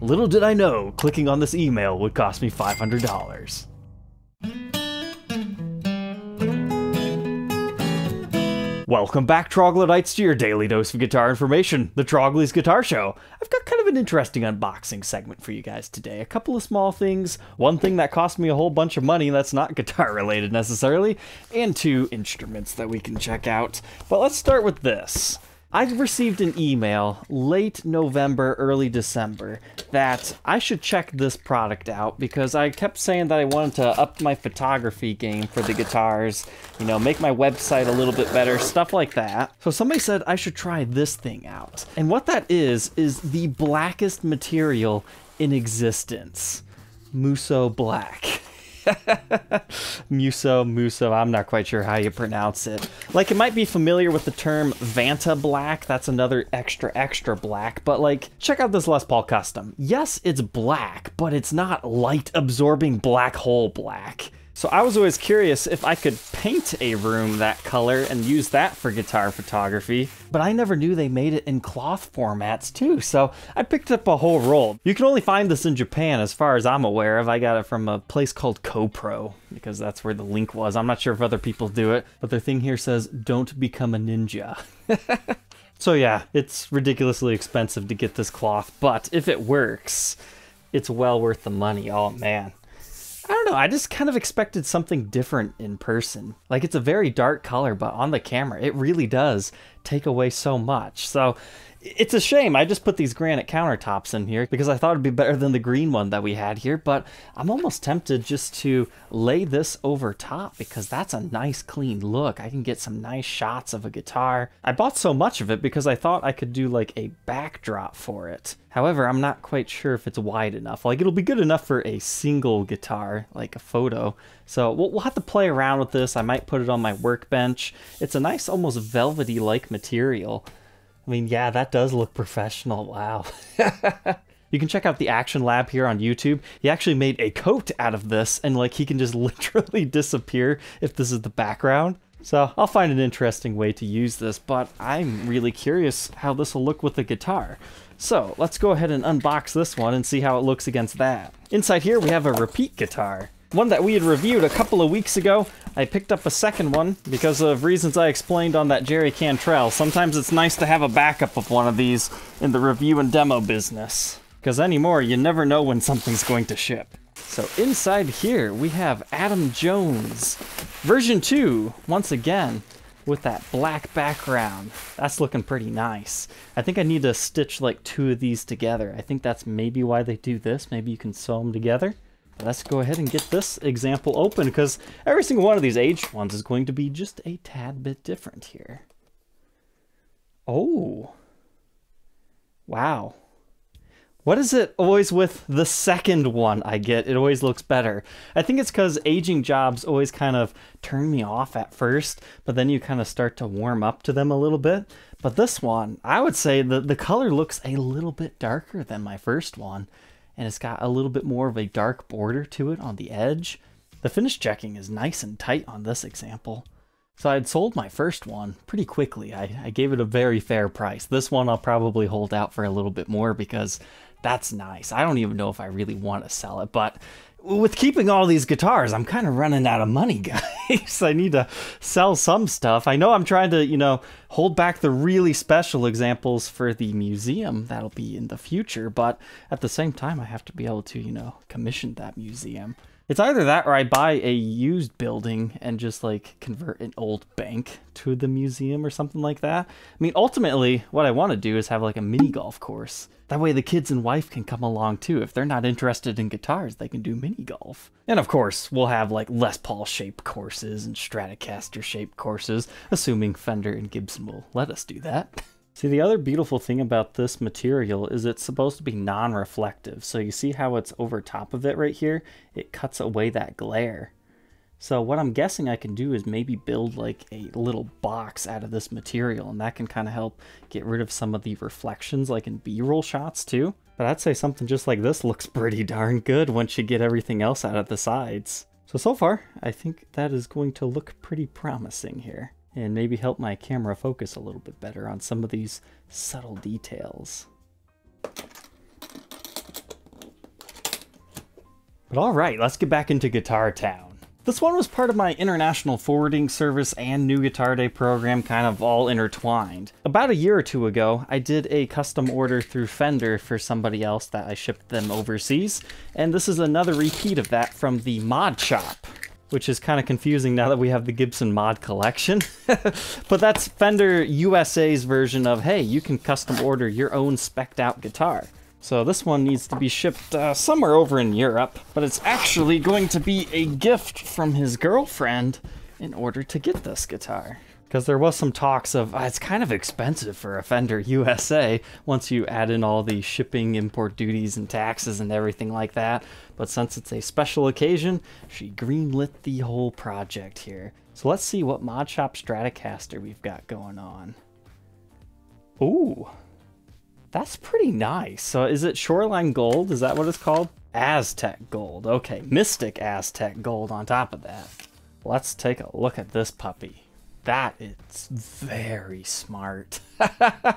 Little did I know, clicking on this email would cost me $500. Welcome back, Troglodytes, to your daily dose of guitar information, the Trogly's Guitar Show. I've got kind of an interesting unboxing segment for you guys today. A couple of small things, one thing that cost me a whole bunch of money that's not guitar related necessarily, and two instruments that we can check out. But let's start with this. I received an email late November, early December that I should check this product out because I kept saying that I wanted to up my photography game for the guitars, you know, make my website a little bit better, stuff like that. So somebody said I should try this thing out. And what that is, is the blackest material in existence. Musou Black. Musou, Musou, I'm not quite sure how you pronounce it. Like, it might be familiar with the term Vantablack, that's another extra, extra black, but like, check out this Les Paul Custom. Yes, it's black, but it's not light absorbing black hole black. So I was always curious if I could paint a room that color and use that for guitar photography, but I never knew they made it in cloth formats too, so I picked up a whole roll. You can only find this in Japan as far as I'm aware of. I got it from a place called CoPro, because that's where the link was. I'm not sure if other people do it, but their thing here says, don't become a ninja. so yeah, it's ridiculously expensive to get this cloth, but if it works, it's well worth the money. Oh man. I don't know. I just kind of expected something different in person. Like it's a very dark color, but on the camera, it really does take away so much. So it's a shame. I just put these granite countertops in here because I thought it'd be better than the green one that we had here, but I'm almost tempted just to lay this over top because that's a nice clean look. I can get some nice shots of a guitar. I bought so much of it because I thought I could do like a backdrop for it. However, I'm not quite sure if it's wide enough. Like it'll be good enough for a single guitar, like a photo. So we'll, we'll have to play around with this. I might put it on my workbench. It's a nice, almost velvety-like material. I mean, yeah, that does look professional. Wow. you can check out the Action Lab here on YouTube. He actually made a coat out of this, and like he can just literally disappear if this is the background. So I'll find an interesting way to use this, but I'm really curious how this will look with the guitar. So let's go ahead and unbox this one and see how it looks against that. Inside here we have a repeat guitar one that we had reviewed a couple of weeks ago. I picked up a second one because of reasons I explained on that Jerry Cantrell. Sometimes it's nice to have a backup of one of these in the review and demo business. Because anymore, you never know when something's going to ship. So inside here, we have Adam Jones, version 2, once again, with that black background. That's looking pretty nice. I think I need to stitch like two of these together. I think that's maybe why they do this. Maybe you can sew them together let's go ahead and get this example open because every single one of these aged ones is going to be just a tad bit different here. Oh. Wow. What is it always with the second one I get? It always looks better. I think it's because aging jobs always kind of turn me off at first, but then you kind of start to warm up to them a little bit. But this one, I would say that the color looks a little bit darker than my first one and it's got a little bit more of a dark border to it on the edge. The finish checking is nice and tight on this example. So I had sold my first one pretty quickly. I, I gave it a very fair price. This one I'll probably hold out for a little bit more because that's nice. I don't even know if I really want to sell it, but with keeping all these guitars, I'm kind of running out of money, guys. I need to sell some stuff. I know I'm trying to, you know, hold back the really special examples for the museum that'll be in the future, but at the same time, I have to be able to, you know, commission that museum. It's either that or I buy a used building and just like convert an old bank to the museum or something like that. I mean, ultimately, what I want to do is have like a mini golf course. That way the kids and wife can come along too. If they're not interested in guitars, they can do mini golf. And of course, we'll have like Les Paul shaped courses and Stratocaster shaped courses, assuming Fender and Gibson will let us do that. See, the other beautiful thing about this material is it's supposed to be non-reflective. So you see how it's over top of it right here? It cuts away that glare. So what I'm guessing I can do is maybe build like a little box out of this material and that can kind of help get rid of some of the reflections like in b-roll shots too. But I'd say something just like this looks pretty darn good once you get everything else out of the sides. So, so far, I think that is going to look pretty promising here and maybe help my camera focus a little bit better on some of these subtle details. But all right, let's get back into Guitar Town. This one was part of my international forwarding service and New Guitar Day program, kind of all intertwined. About a year or two ago, I did a custom order through Fender for somebody else that I shipped them overseas, and this is another repeat of that from the Mod Shop which is kind of confusing now that we have the Gibson mod collection. but that's Fender USA's version of, hey, you can custom order your own specced out guitar. So this one needs to be shipped uh, somewhere over in Europe, but it's actually going to be a gift from his girlfriend in order to get this guitar. Because there was some talks of, uh, it's kind of expensive for a Fender USA once you add in all the shipping, import duties, and taxes and everything like that. But since it's a special occasion, she greenlit the whole project here. So let's see what Mod Shop Stratocaster we've got going on. Ooh, that's pretty nice. So is it Shoreline Gold? Is that what it's called? Aztec Gold. Okay, Mystic Aztec Gold on top of that. Let's take a look at this puppy. That is very smart. I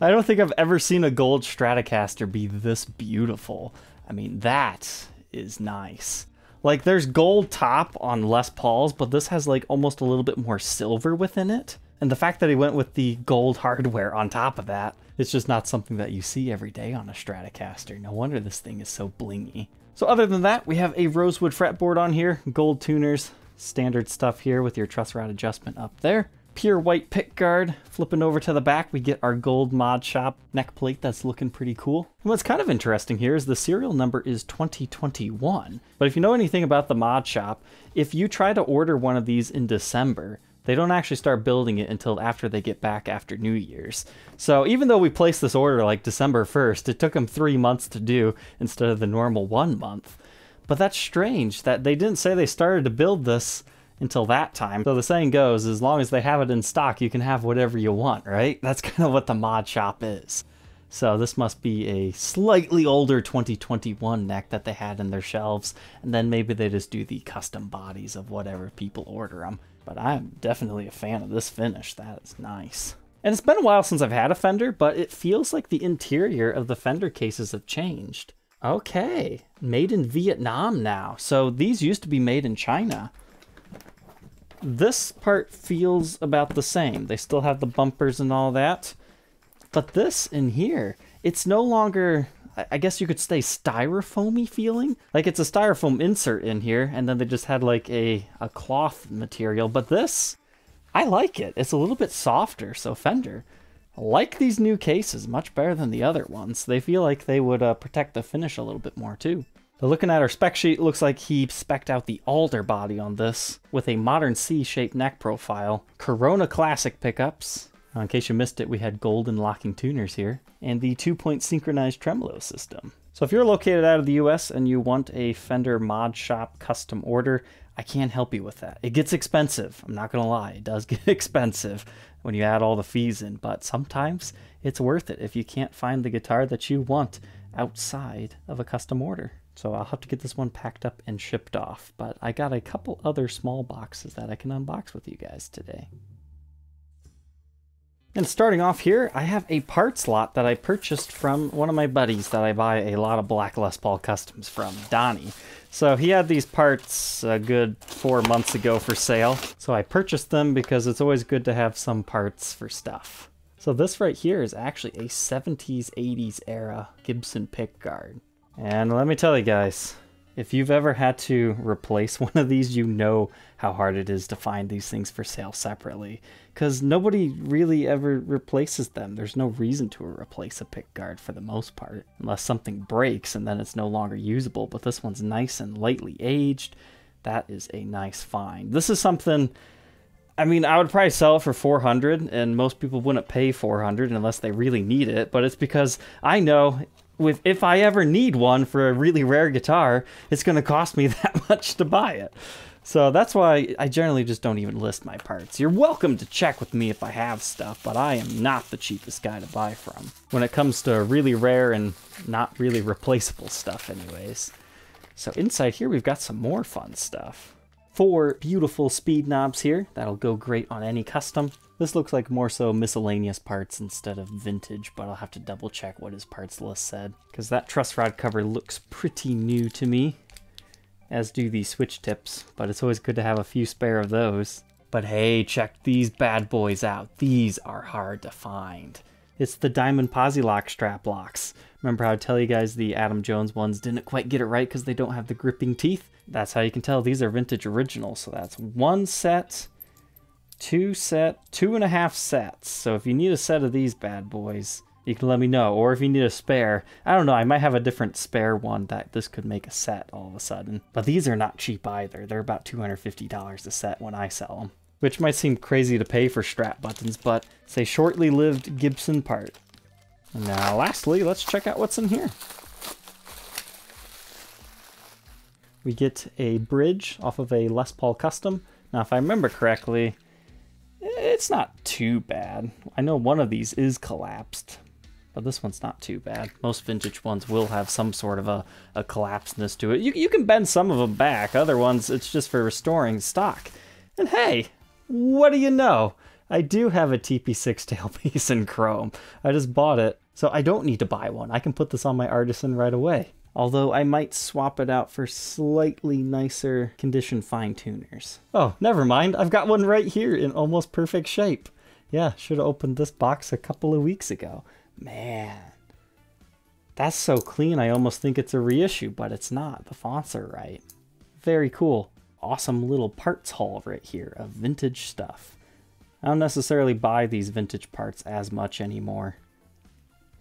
don't think I've ever seen a gold Stratocaster be this beautiful. I mean, that is nice. Like, there's gold top on Les Pauls, but this has like almost a little bit more silver within it. And the fact that he went with the gold hardware on top of that, it's just not something that you see every day on a Stratocaster. No wonder this thing is so blingy. So other than that, we have a rosewood fretboard on here, gold tuners, standard stuff here with your truss rod adjustment up there. Pure white pick guard. Flipping over to the back, we get our gold mod shop neck plate that's looking pretty cool. And what's kind of interesting here is the serial number is 2021. But if you know anything about the mod shop, if you try to order one of these in December, they don't actually start building it until after they get back after New Year's. So even though we placed this order like December 1st, it took them three months to do instead of the normal one month. But that's strange that they didn't say they started to build this until that time. So the saying goes, as long as they have it in stock, you can have whatever you want, right? That's kind of what the mod shop is. So this must be a slightly older 2021 neck that they had in their shelves, and then maybe they just do the custom bodies of whatever people order them. But I'm definitely a fan of this finish. That is nice. And it's been a while since I've had a Fender, but it feels like the interior of the Fender cases have changed. Okay, made in Vietnam now. So these used to be made in China. This part feels about the same. They still have the bumpers and all that. But this in here, it's no longer I guess you could say styrofoamy feeling. Like it's a styrofoam insert in here, and then they just had like a, a cloth material. But this, I like it. It's a little bit softer, so Fender. Like these new cases much better than the other ones. They feel like they would uh, protect the finish a little bit more too. But looking at our spec sheet, looks like he specced out the Alder body on this with a modern C-shaped neck profile, Corona Classic pickups, in case you missed it, we had golden locking tuners here, and the two-point synchronized tremolo system. So if you're located out of the US and you want a Fender Mod Shop custom order, I can't help you with that. It gets expensive. I'm not going to lie. It does get expensive when you add all the fees in, but sometimes it's worth it if you can't find the guitar that you want outside of a custom order. So I'll have to get this one packed up and shipped off, but I got a couple other small boxes that I can unbox with you guys today. And starting off here, I have a parts lot that I purchased from one of my buddies that I buy a lot of Black Les Paul customs from, Donnie. So he had these parts a good four months ago for sale. So I purchased them because it's always good to have some parts for stuff. So this right here is actually a 70s, 80s era Gibson pickguard. And let me tell you guys, if you've ever had to replace one of these, you know how hard it is to find these things for sale separately. Because nobody really ever replaces them. There's no reason to replace a pick guard for the most part. Unless something breaks and then it's no longer usable. But this one's nice and lightly aged. That is a nice find. This is something... I mean, I would probably sell it for 400 and most people wouldn't pay 400 unless they really need it, but it's because I know with if I ever need one for a really rare guitar, it's going to cost me that much to buy it. So that's why I generally just don't even list my parts. You're welcome to check with me if I have stuff, but I am not the cheapest guy to buy from. When it comes to really rare and not really replaceable stuff anyways. So inside here we've got some more fun stuff four beautiful speed knobs here. That'll go great on any custom. This looks like more so miscellaneous parts instead of vintage, but I'll have to double check what his parts list said, because that truss rod cover looks pretty new to me. as do the switch tips, but it's always good to have a few spare of those. But hey, check these bad boys out. These are hard to find. It's the Diamond Posi-Lock strap locks. Remember how I tell you guys the Adam Jones ones didn't quite get it right because they don't have the gripping teeth? That's how you can tell these are vintage originals. So that's one set, two set, two and a half sets. So if you need a set of these bad boys, you can let me know. Or if you need a spare, I don't know, I might have a different spare one that this could make a set all of a sudden. But these are not cheap either. They're about $250 a set when I sell them which might seem crazy to pay for strap buttons, but it's a shortly lived Gibson part. Now lastly, let's check out what's in here. We get a bridge off of a Les Paul Custom. Now if I remember correctly, it's not too bad. I know one of these is collapsed, but this one's not too bad. Most vintage ones will have some sort of a, a collapsedness to it. You, you can bend some of them back, other ones it's just for restoring stock. And hey, what do you know? I do have a TP6 tailpiece in chrome. I just bought it, so I don't need to buy one. I can put this on my Artisan right away. Although I might swap it out for slightly nicer condition fine tuners. Oh, never mind. I've got one right here in almost perfect shape. Yeah, should have opened this box a couple of weeks ago. Man, that's so clean I almost think it's a reissue, but it's not. The fonts are right. Very cool awesome little parts haul right here of vintage stuff. I don't necessarily buy these vintage parts as much anymore,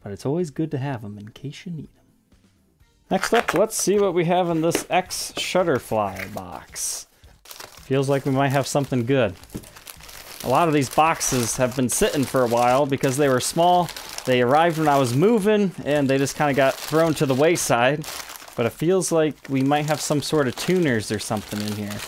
but it's always good to have them in case you need them. Next up, let's see what we have in this X Shutterfly box. Feels like we might have something good. A lot of these boxes have been sitting for a while because they were small, they arrived when I was moving, and they just kind of got thrown to the wayside. But it feels like we might have some sort of tuners or something in here.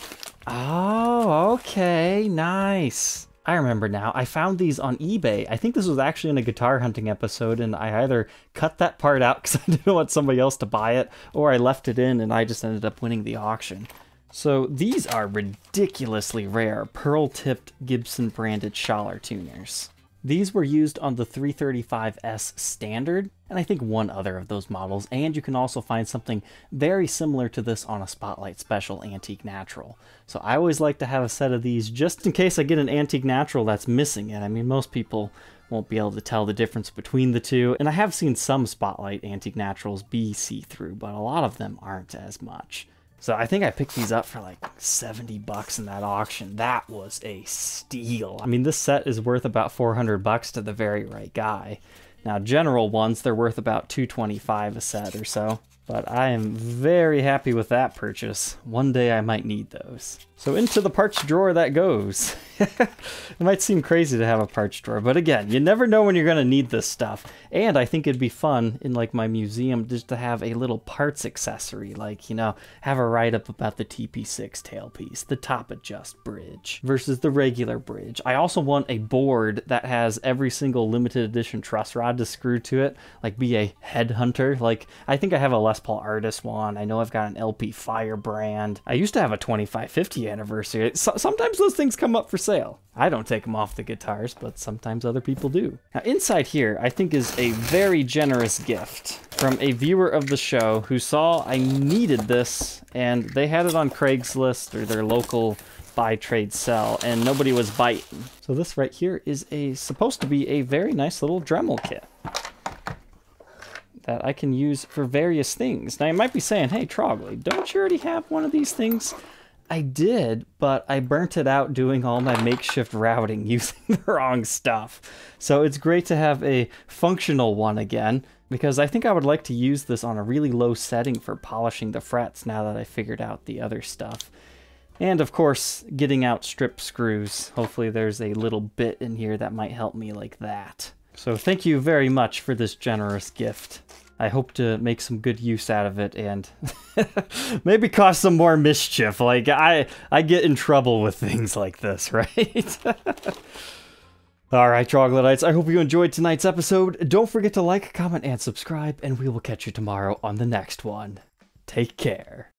Oh, okay, nice. I remember now. I found these on eBay. I think this was actually in a guitar hunting episode, and I either cut that part out because I didn't want somebody else to buy it, or I left it in and I just ended up winning the auction. So these are ridiculously rare pearl-tipped Gibson branded Schaller tuners. These were used on the 335S standard, and I think one other of those models, and you can also find something very similar to this on a Spotlight Special Antique Natural. So I always like to have a set of these just in case I get an Antique Natural that's missing it. I mean, most people won't be able to tell the difference between the two, and I have seen some Spotlight Antique Naturals be see-through, but a lot of them aren't as much. So I think I picked these up for like 70 bucks in that auction. That was a steal. I mean, this set is worth about 400 bucks to the very right guy. Now, general ones, they're worth about 225 a set or so. But I am very happy with that purchase. One day I might need those. So into the parts drawer that goes. it might seem crazy to have a parts drawer, but again, you never know when you're going to need this stuff. And I think it'd be fun in like my museum just to have a little parts accessory, like, you know, have a write-up about the TP6 tailpiece, the top adjust bridge versus the regular bridge. I also want a board that has every single limited edition truss rod to screw to it, like be a headhunter. Like, I think I have a Les Paul Artist one. I know I've got an LP Firebrand. I used to have a 2550 anniversary. So sometimes those things come up for sale. I don't take them off the guitars, but sometimes other people do. Now inside here, I think is a very generous gift from a viewer of the show who saw I needed this and they had it on Craigslist or their local buy trade sell and nobody was biting. So this right here is a supposed to be a very nice little Dremel kit that I can use for various things. Now you might be saying, hey Trogly, don't you already have one of these things? I did, but I burnt it out doing all my makeshift routing using the wrong stuff. So it's great to have a functional one again, because I think I would like to use this on a really low setting for polishing the frets now that I figured out the other stuff. And of course, getting out strip screws. Hopefully there's a little bit in here that might help me like that. So thank you very much for this generous gift. I hope to make some good use out of it and maybe cause some more mischief. Like I I get in trouble with things like this, right? All right, troglodytes, I hope you enjoyed tonight's episode. Don't forget to like, comment, and subscribe, and we will catch you tomorrow on the next one. Take care.